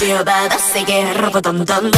뛰어받아 세게 러버던던던